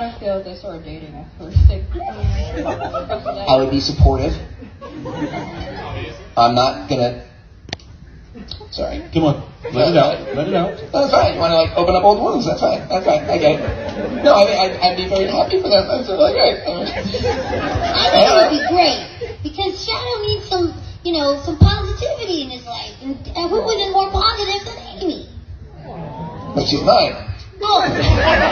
Feel if they started dating at first? I would be supportive. I'm not gonna. Sorry. Come on, let it out. Let it out. That's fine. You want to like open up old wounds? That's fine. That's fine. I get it. No, I mean, I'd, I'd be very happy for that. That's really great. I think it would be great because Shadow needs some, you know, some positivity in his life, and, who wouldn't more positive than Amy? but she's mine. No.